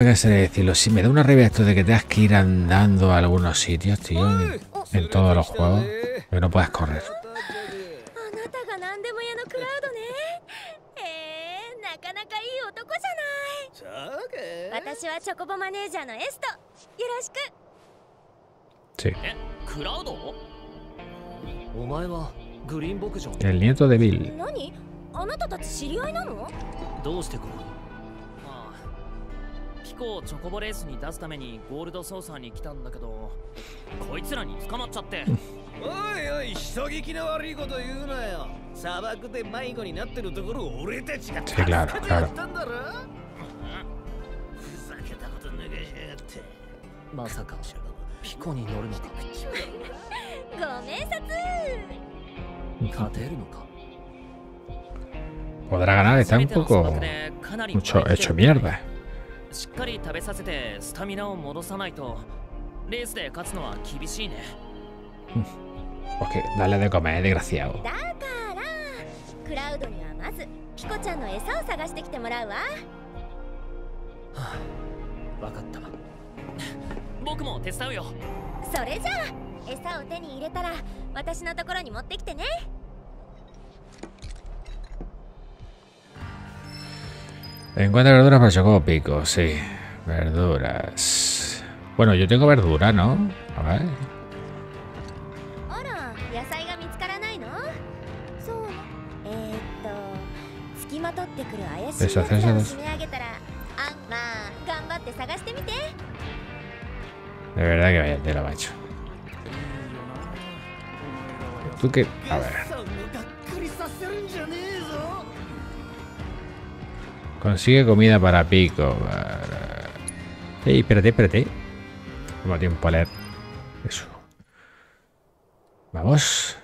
qué decirlo, si me da una rabia esto de que tengas que ir andando a algunos sitios, tío, en, todos los juegos, que no puedas correr. Sí. Eh, El nieto de Bill. あピコをチョコボレースに出すためにゴールドソーサーに来たんだけどこいつらに捕まっちゃって。おいおい人聞きの悪いこと言うなよ。砂漠で迷子になってるところを俺たちが助けて.やったんだろ？ふざけたこと抜かしやがって。まさかピコに乗るのか？ご明察勝てるのか？Podrá ganar, está un poco mucho hecho mierda. しっかり食べさせてスタミナを戻さないと。レースで勝つのは厳しいね。Porque dale de comer, desgraciado. だからクラウドにはまずピコちゃんの餌を探してきてもらうわ。分かった。僕も手伝うよ。それじゃあ餌を手に入れたら私のところに持ってきてね Encuentra verduras para Chocobo Pico, sí. Verduras. Bueno, yo tengo verdura, ¿no? A ver. Deshacerse de... De verdad que vaya te tela, macho. ¿Tú qué? A ver. Consigue comida para Pico. Ey, espérate, espérate. Toma tiempo a leer. Eso. Vamos.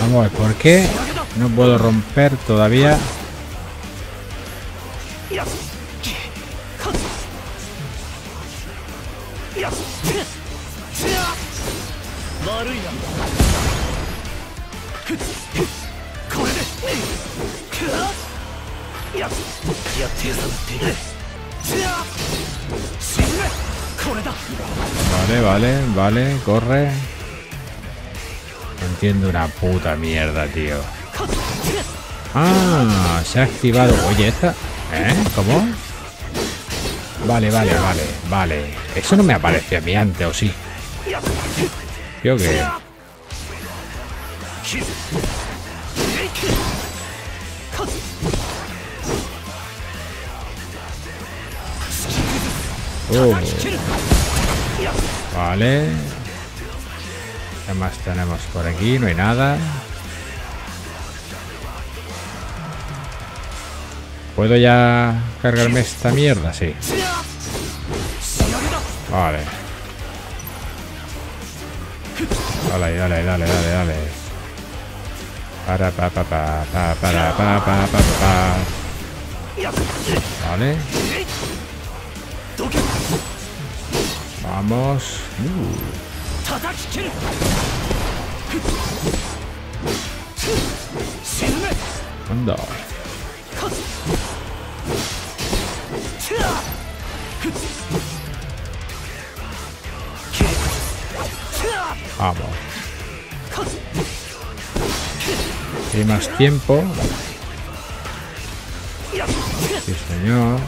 Vamos a ver, ¿por qué no puedo romper todavía? Vale, vale, vale, corre. Entiendo una puta mierda, tío. Ah, se ha activado. Oye, esta. ¿Eh? ¿Cómo? Vale, vale, vale, vale. Eso no me apareció a mí antes, ¿o sí? Creo que. Oh. Vale. ¿Qué más tenemos por aquí? No hay nada. ¿Puedo ya cargarme esta mierda? Sí. Vale. Dale, dale, dale, dale, dale. Para, pa, pa, pa, pa, para, pa, pa, pa, pa. Vale. Vamos. Uh. Anda. Vamos. Hay más tiempo. Sí, señor.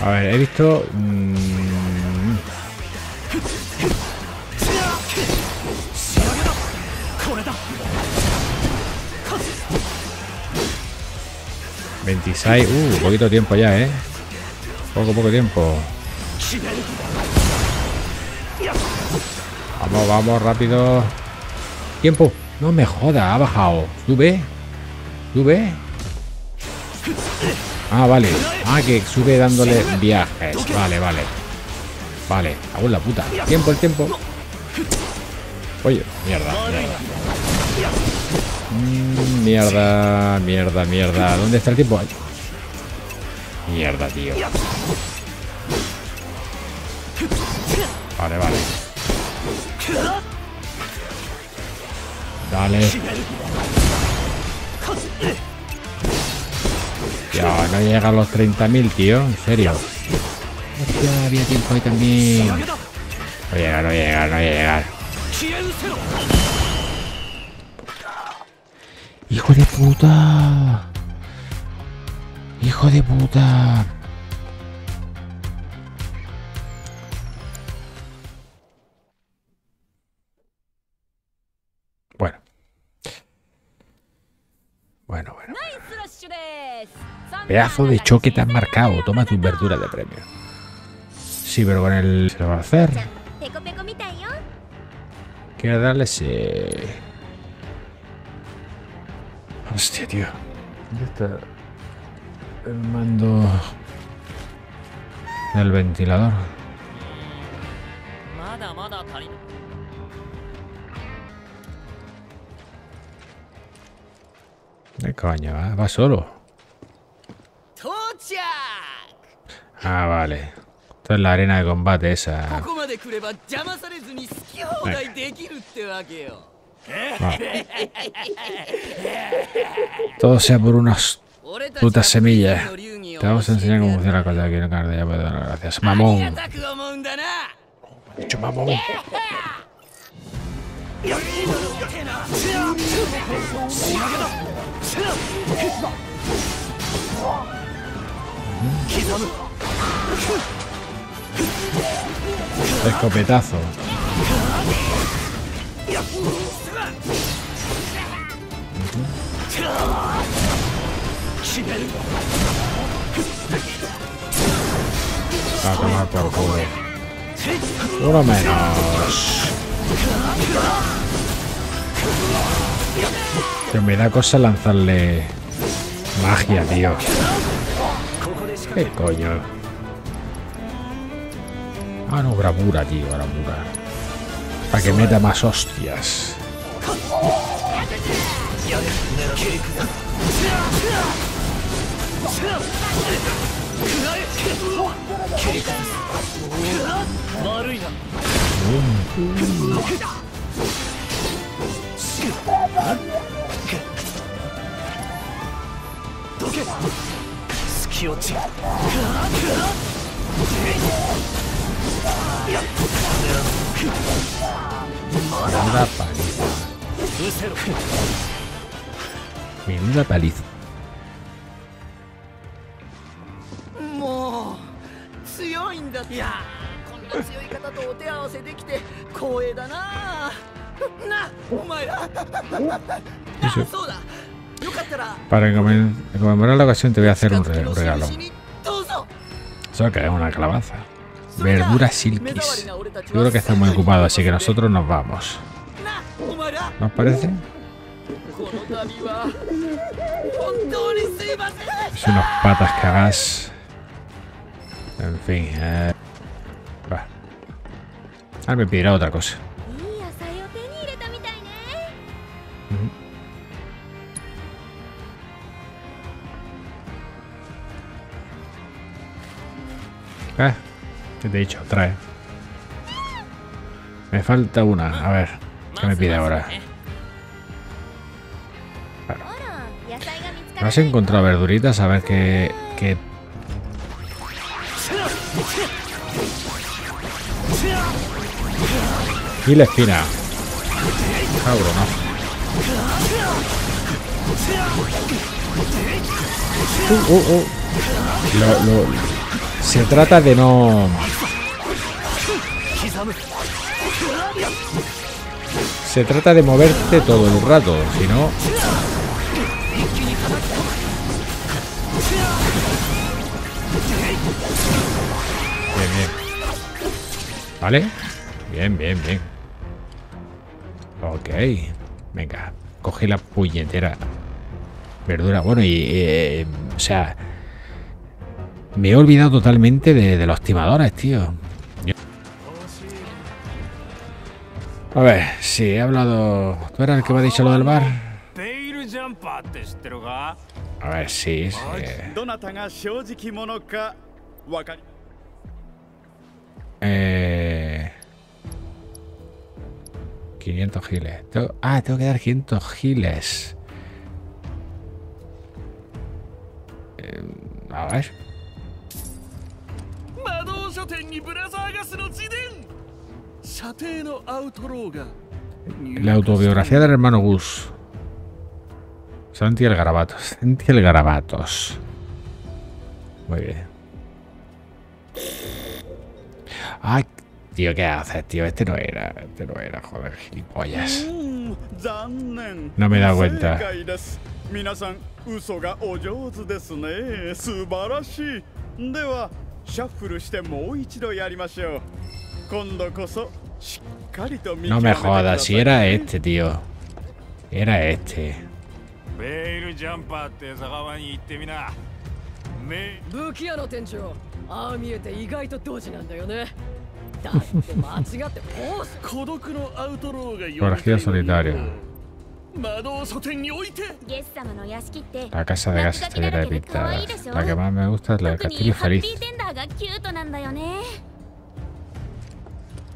A ver, he visto... Mmm... ...26... ...uh, poquito tiempo ya, ¿eh? Poco, poco tiempo. Vamos, vamos, rápido. Tiempo. No me joda, ha bajado. ¿Sube? ¿Sube? Ah, vale. Ah, que sube dándole viajes. Vale, vale. Vale, hago la puta. Tiempo, el tiempo. Oye, mierda, mierda. Mm, mierda, mierda, mierda. ¿Dónde está el tiempo? Mierda, tío. Vale, vale. Dale. Ya, no llega a los 30.000, tío. En serio. Hostia, había tiempo ahí también. No llega, no llega, no llega. ¡Hijo de puta! ¡Hijo de puta! Bueno. Bueno, bueno. Pedazo de choque tan marcado. Toma tus verduras de premio. Sí, pero con el... ¿Se lo va a hacer? Quiero darle ese... Hostia, tío. ¿Dónde está el mando del ventilador? ¿Qué coño? Va, va solo. Ah, vale. Esto es la arena de combate esa. Ah. Todo sea por unas putas semillas. Te vamos a enseñar cómo funciona la cosa aquí en Canadá. Pues, gracias. Mamón. Mucho mamón. Escopetazo. A tomar por culo. Uno menos. Que me da cosa lanzarle magia, tío. ¿Qué coño? Ah, no, bravura, tío, bravura. Para que meta más hostias. 気落ちやっ名字パリス。名字パリス。もう強いんだいやこんな強い方とお手合わせできて光栄だな。なお前ら。そうだ。Para conmemorar la ocasión te voy a hacer un, regalo. Solo que es una calabaza. verdura silkis. Yo creo que está muy ocupado, así que nosotros nos vamos. ¿Nos parece? Es unos patas cagás. En fin. Eh... Va. Ahora me pedirá otra cosa. Eh, ¿Qué? Te he dicho? Trae. Me falta una. A ver, ¿qué me pide ahora? Claro. Has encontrado verduritas? A ver qué... qué... Y la espina. Cabronazo. Uh, uh, uh. Lo, lo, se trata de no... Se trata de moverte todo el rato, si no... Bien, bien. ¿Vale? Bien, bien, bien. Ok. Venga, coge la puñetera verdura. Bueno, y... eh, o sea... Me he olvidado totalmente de, los timadores, tío. A ver, sí, he hablado... ¿Tú eras el que me ha dicho lo del bar? A ver, sí, sí. Eh... 500 giles. Ah, tengo que dar 500 giles. Eh, a ver. La autobiografía del hermano Gus. Santi el Garabatos. Santi el Garabatos. Muy bien. Ay, tío, ¿qué haces, tío? Este no era, este no era, joder, gilipollas. No me he dado cuenta. No me jodas, si era este, tío. Era este. Corregida solitaria. La casa de gas está de pintadas. La que más me gusta es la del castillo feliz.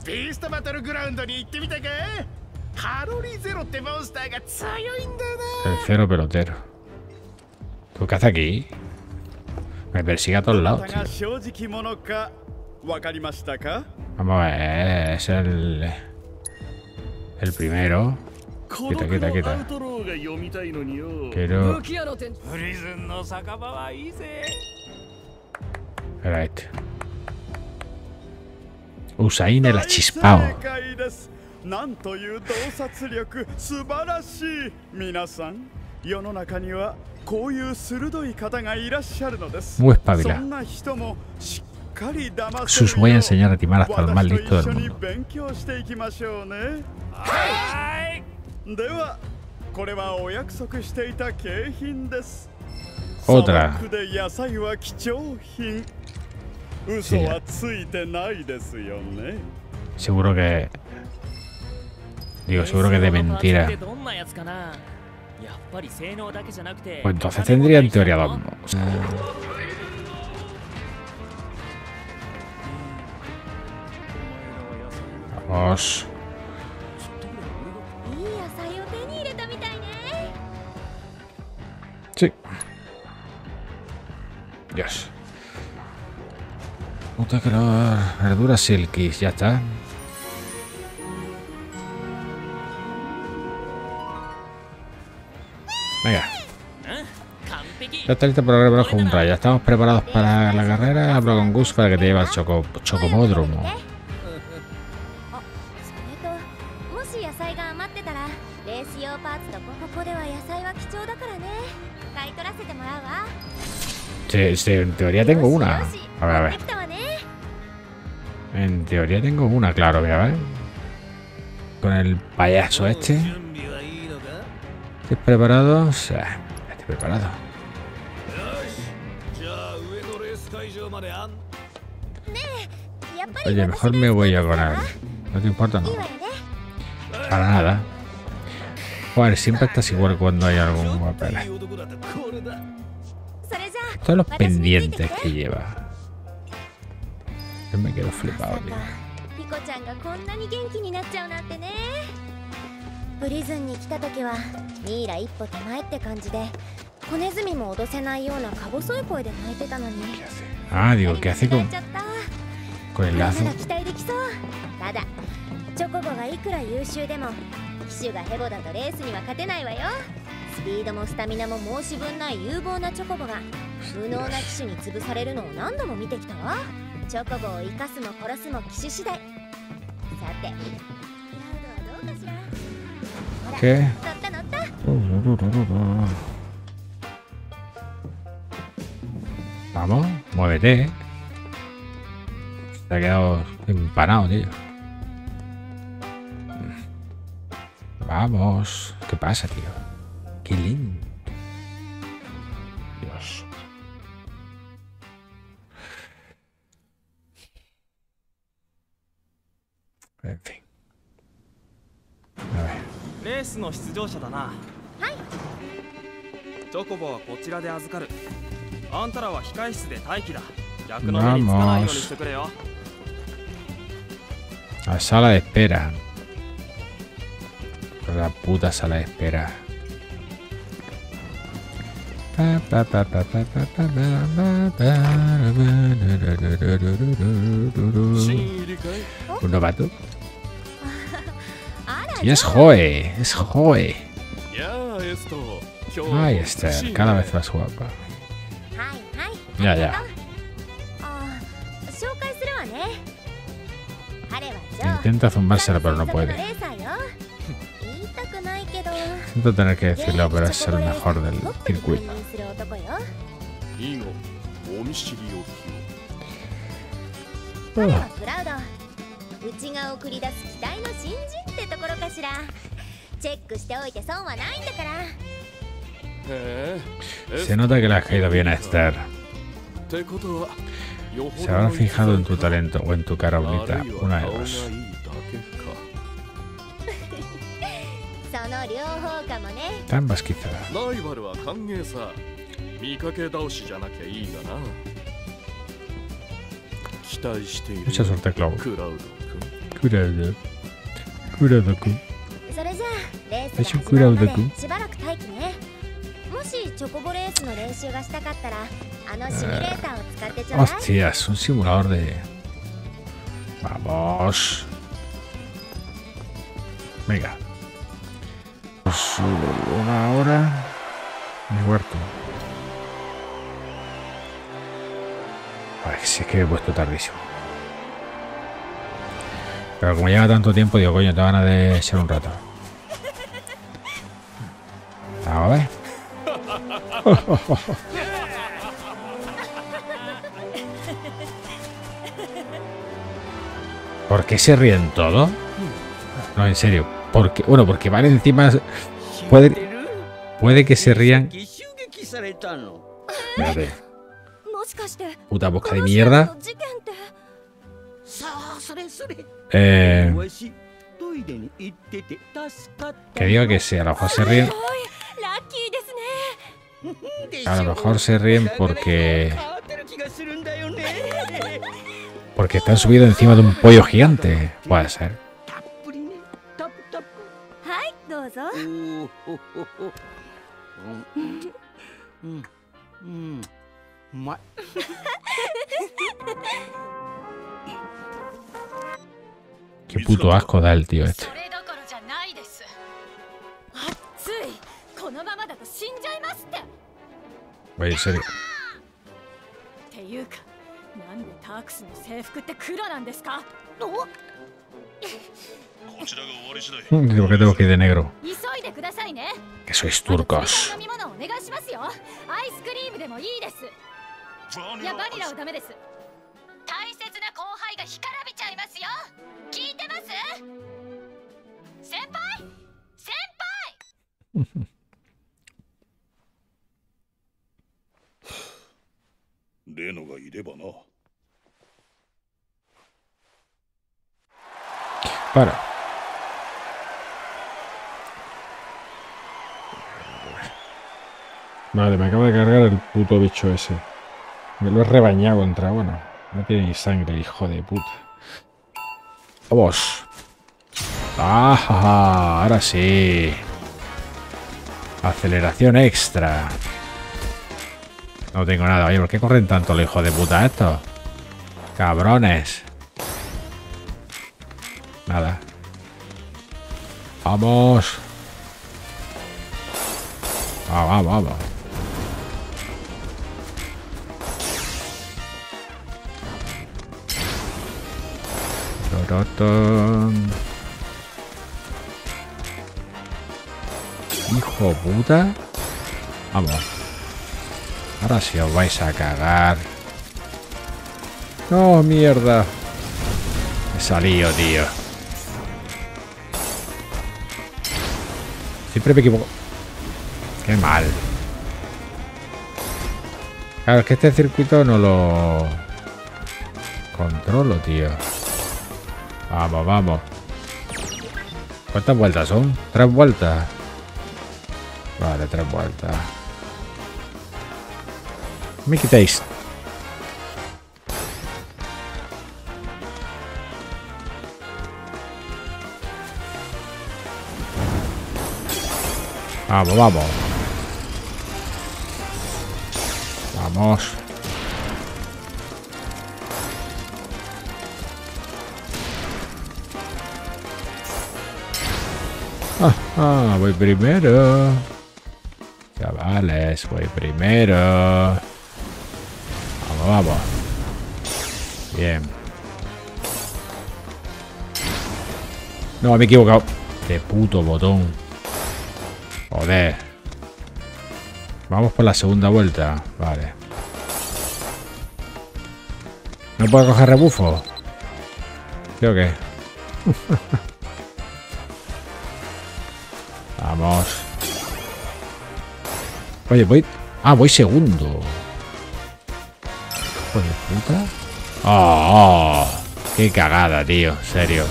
ビーストバトルグラウンドに行ってみたかカロリーゼロってモンスターが強いんだよな。Tercero pelotero. toca aquí? Me persigue a todos lados. Tío. Vamos a ver, es el. El primero. Quita, quita, quita. Quiero. Era este. Usain el achispao. なんという洞察力素晴らしい皆さん世の中にはこういう鋭い方がいらっしゃるのです Muy espabila. そんな人もしっかり騙せ Sus voy a enseñar a timar hasta el más listo del mundo. 勉強していきましょうねはーいではこれはお約束していた景品です Otra. 砂漠で野菜は貴重品 Seguro que... Digo, seguro que de mentira. Pues entonces tendría en teoría dos. Vamos. Sí. Dios puta que la verdura silky, ya está. Venga. Ya está lista para grabar con Raya. Estamos preparados para la carrera. Hablo con Gus para que te lleve al choco, chocomódromo. En teoría tengo una. A ver, a ver. En teoría tengo una, claro, voy a ver. Con el payaso este. ¿Estás preparado? O estoy preparado. Oye, mejor me voy yo con él. No te importa, no. Para nada. Joder, siempre estás igual cuando hay algún papel. Todos los pendientes que lleva. Yo me quedo ま flipado, さ tío. かピコちゃんがこんなに元気になっちゃうなんてねプリズンに来た時はミイラ一歩手前って感じで子ネズミも脅せないようなか細い声で泣いてたのに Ah, digo, ¿qué hace con, いちゃった con el lazo? 期待できそうただチョコボがいくら優秀でも騎手がヘボだとレースには勝てないわよスピードもスタミナも申し分ない有望なチョコボが無能な騎手に潰されるのを何度も見てきたわチョコボを生かすも殺すも騎手次第さてクラウドはどうかしらほら ¿Qué? 乗った乗った Vamos, muévete. Se ha quedado empanado, tío. Vamos. ¿Qué pasa, tío? Qué lindo. レースの出場者だな。チョコボはこちらで預かる。あんたらは控室で待機だ、Y es Joe, es Joe. Ay, Esther, cada vez más guapa. Ya, ya. Ah, ah, Intenta zumbársela, pero no puede. Siento tener que decirlo, pero es el mejor del circuito. Uh. うちが送り出す期待の新人ってところかしらチェックしておいて損はないんだからへえ Se nota que le has caído bien a Esther. Se habrá の fijado en tu talento o en tu cara あ bonita. Una de 顔がいい dos. その両方かもね Ambas quizá. ライバルは歓迎さ見かけ倒しじゃなきゃいいがな期待している Mucha suerte, Clau. クラウド Curado. Curado, kun. それじゃあレース最初が始まるまクラウド君でしばらく待機ねもしチョコボレースの練習がしたかったらあのシミュレーターを使ってちょうだい Hostias, un simulador de. Vamos. Venga. Pues, una hora. Mi huerto. Vale, si es que he puesto tardísimo. pero como lleva tanto tiempo, digo, coño, te van a de ser un rato. A ver. ¿Por qué se ríen todos? No, en serio. Porque, bueno, porque van encima. Puede, puede que se rían. Puta boca de mierda. Eh, que diga que sí, a lo mejor se ríen. A lo mejor se ríen porque. Porque están subidos encima de un pollo gigante. Puede ser. Qué puto asco da el tío este. Oye, en serio. Digo que tengo que ir de negro. Que sois turcos. 輩例のがいればな Para. Vale, me acaba de cargar el puto bicho ese. Me lo he rebañado contra, bueno. No tiene ni sangre, hijo de puta. Vamos. ¡Ah! Ahora sí. Aceleración extra. No tengo nada. Oye, ¿por qué corren tanto los hijos de puta estos? Cabrones. Nada. Vamos. Vamos, vamos, vamos. Hijo puta. Vamos. Ahora sí os vais a cagar. No, mierda. Me salió, tío. Siempre me equivoco. Qué mal. Claro, es que este circuito no lo controlo, tío. Vamos, vamos. ¿Cuántas vueltas son? ¿Tres vueltas? trabalho, tá? Como é que tá isso? Vamos, vamos. Vamos. Ah, ah, foi primeiro. Chavales, voy primero. Vamos, vamos. Bien. No, me he equivocado. De puto botón. Joder. Vamos por la segunda vuelta. Vale. ¿No puedo coger rebufo? Creo que. Oye, voy... Ah, voy segundo. Puta. Oh, qué cagada, tío. Serio.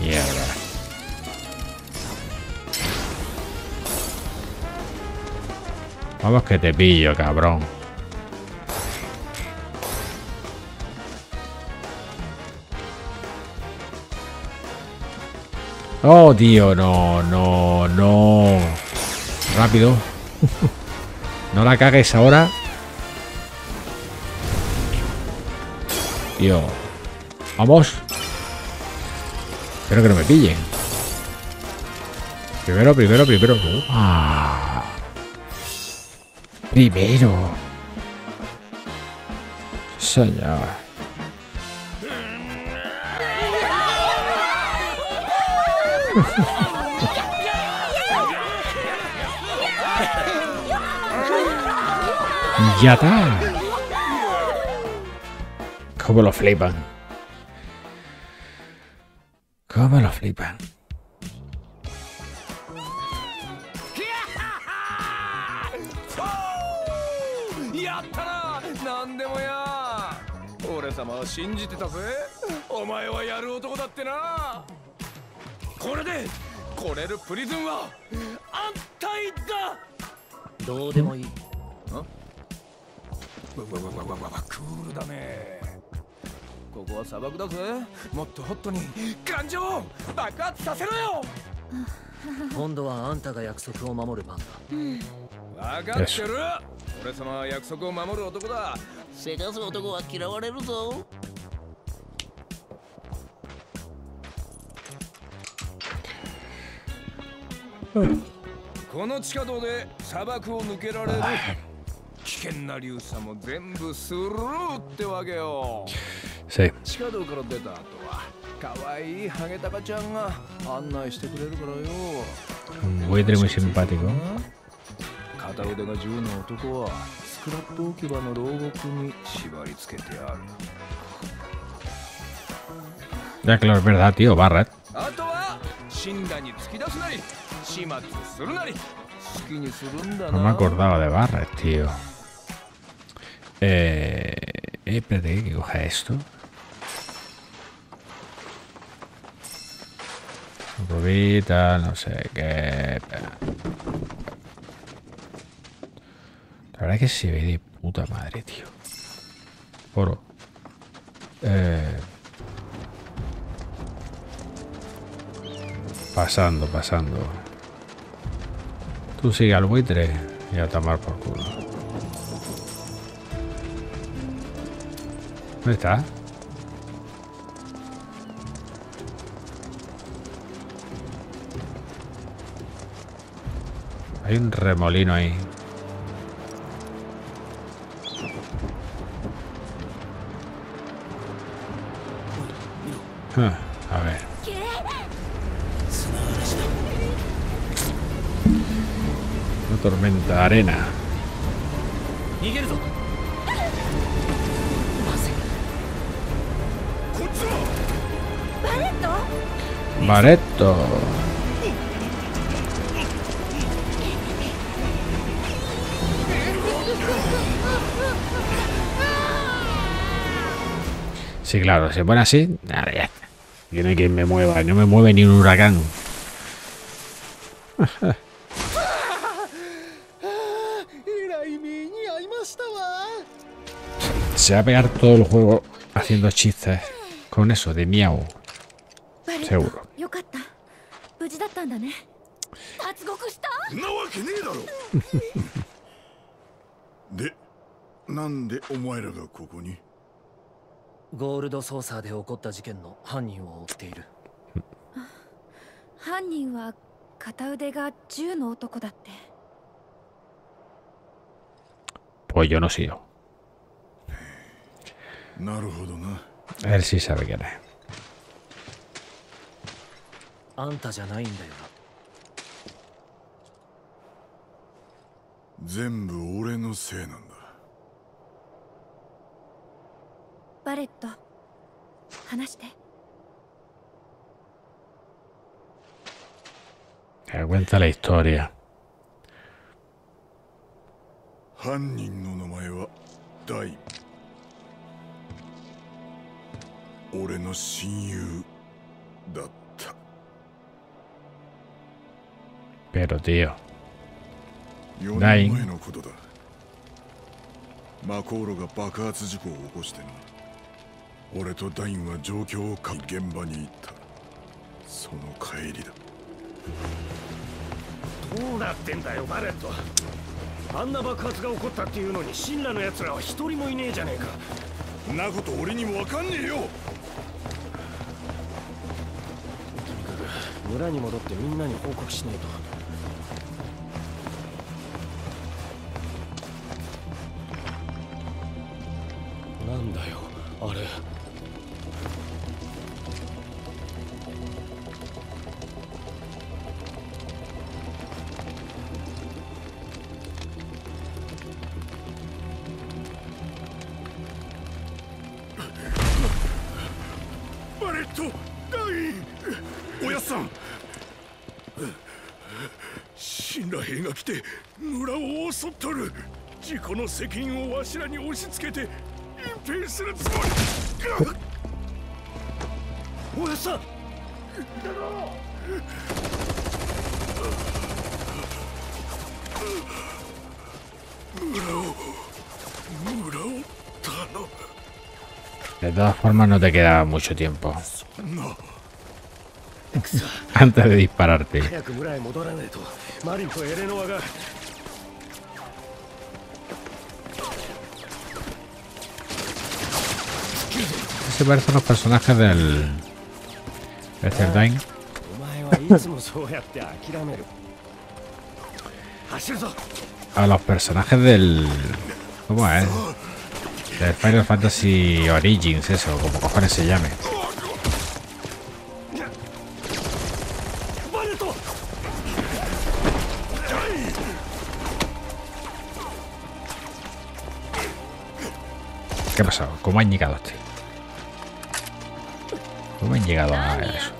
Mierda. Vamos que te pillo, cabrón. Oh, tío, no, no, no. Rápido. no la cagues ahora. Tío. Vamos. Espero que no me pillen. Primero, primero, primero. Ah. Primero. Señor. ya está. ¿Cómo lo flipan? ¿Cómo lo flipan? 俺わわわわわわわクールだねここは砂漠だぜもっとホットに感情を爆発させろよ今度はあんたが約束を守る番だ、うん、分かってる俺様は約束を守る男だせかす男は嫌われるぞこの地下道で砂漠を抜けられる危険な流砂も全部スルーってわけよ Sí. 地下道から出た後は可愛いハゲタカちゃんが案内してくれるからよ Un buitre muy simpático. 片腕が銃の男はスクラップ置き場の牢獄に縛り付けてある Ya, claro, es verdad, tío, Barret. あとは死んだに突き出すなり No me acordaba de Barret, tío. Eh, espérate, que coja esto. Rubita, no sé qué. La verdad es que se ve de puta madre, tío. Oro. Eh, pasando, pasando. Tú sigue al buitre y a tomar por culo. ¿Dónde está? Hay un remolino ahí. Ah, a ver. tormenta arena. Bareto. Sí, claro, se pone así. Nada, ya está. Tiene que me mueva, no me mueve ni un huracán. Se va a pegar todo el juego haciendo chistes con eso de miau. Seguro. で、なんでお前らがここに？ゴールドソーサーで起こった事件の犯人を追っている。犯人は片腕が銃の男だって。Pues yo no sigo. なるほどな。Él sí sabe quién es. あんたじゃないんだよな。全部俺のせいなんだ。バレット話して。Cuenta la historia. 犯人の名前はダイ。俺の親友だった Pero tío. 4ダイン年前のことだ。マコーロが爆発事故を起こしてな。俺とダインは状況をか現場に行った。その帰りだ。どうなってんだよバレット。あんな爆発が起こったっていうのに神羅の奴らは一人もいねえじゃねえか。んなこと俺にもわかんねえよ。村に戻ってみんなに報告しないとおやさん神羅兵が来て村を襲っとる事故の責任をわしらに押し付けて隠蔽するつもりおやさん村を村を頼 De todas formas no te queda mucho tiempo. antes de dispararte. Se parecen los personajes del... Esther A los personajes del... ¿Cómo es? Del Final Fantasy Origins, eso, como cojones se llame. ¿Qué ha pasado? ¿Cómo han llegado este? ¿Cómo han llegado a eso?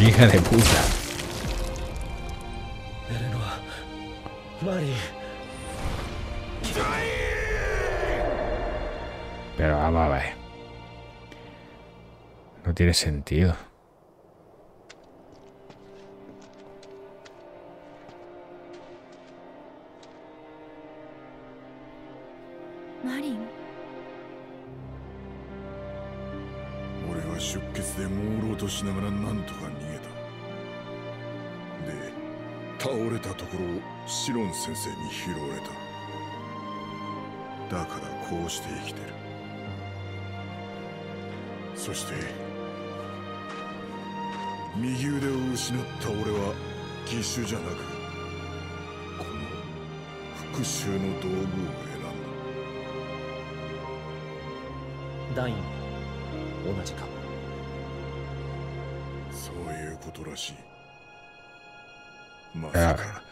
Hija de puta. Pero vamos a ver. No tiene sentido. 先生に拾われた。だからこうして生きてる。そして右腕を失った俺は義手じゃなくこの復讐の道具を選んだ。ダイン同じか。そういうことらしい。まあさか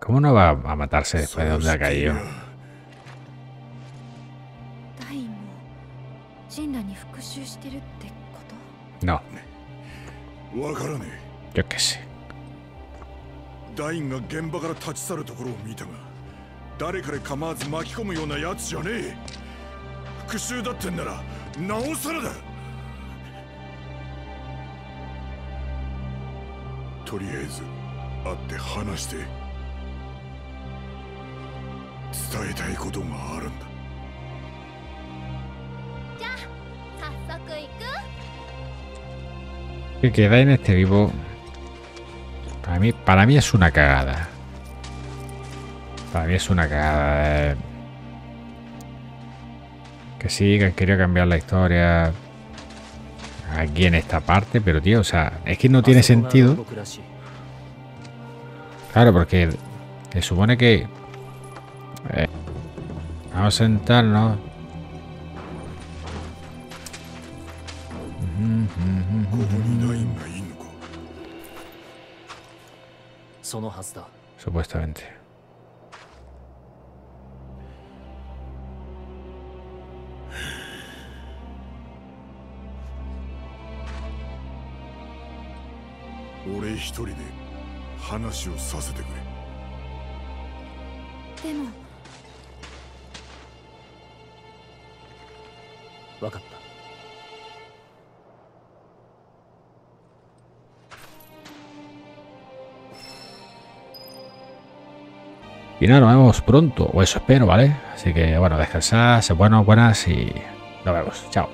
¿Cómo no va a matarse después de donde ha caído? No. Yo qué sé. ダインが現場から立ち去ると？ころを見たが誰かで構わず巻き込むようなやつじゃねえ復讐だってんならなおさらだとりあえず 会って話して伝えたいことがあるんだじゃあ早速行く que queda en este vivo para mí, para mí es una cagada para mí es una cagada eh. que sí, que han querido cambiar la historia aquí en esta parte, pero tío, o sea, es que no tiene sentido. Claro, porque se supone que... Eh, vamos a sentarnos. Supuestamente. 俺一人で話をさせてくれでも分かった Y nada, nos vemos pronto, o eso espero, ¿vale? Así que bueno, descansad, se buenos, buenas y nos vemos. Chao.